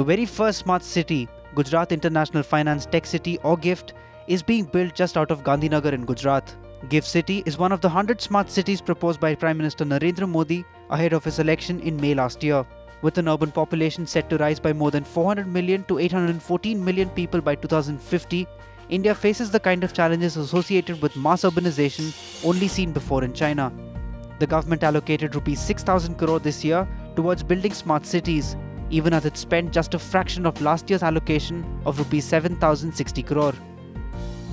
The very first smart city, Gujarat International Finance Tec-City or GIFT, is being built just out of Gandhinagar in Gujarat. GIFT City is one of the 100 smart cities proposed by Prime Minister Narendra Modi ahead of his election in May last year. With an urban population set to rise by more than 400 million to 814 million people by 2050, India faces the kind of challenges associated with mass urbanization only seen before in China. The government allocated rupees 6000 crore this year towards building smart cities, even as it spent just a fraction of last year's allocation of rupees 7060 crore.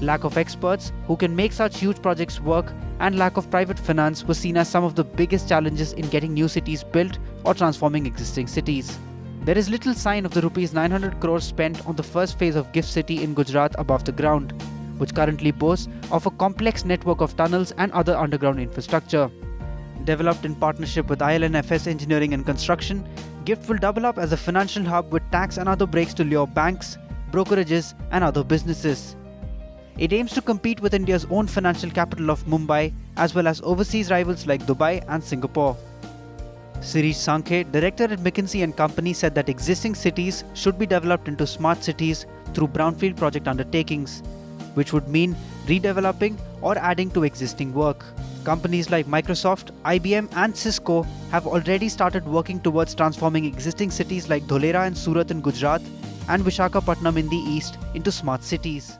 Lack of experts who can make such huge projects work and lack of private finance were seen as some of the biggest challenges in getting new cities built or transforming existing cities. There is little sign of the rupees 900 crores spent on the first phase of Gift City in Gujarat above the ground, which currently boasts of a complex network of tunnels and other underground infrastructure. Developed in partnership with IL&FS Engineering and Construction, GIFT will double up as a financial hub with tax and other breaks to lure banks, brokerages, and other businesses. It aims to compete with India's own financial capital of Mumbai as well as overseas rivals like Dubai and Singapore. Shirish Sankhe, director at McKinsey and Company, said that existing cities should be developed into smart cities through brownfield project undertakings, which would mean redeveloping or adding to existing work. Companies like Microsoft, IBM, and Cisco have already started working towards transforming existing cities like Dholera and Surat in Gujarat and Vishakhapatnam in the east into smart cities.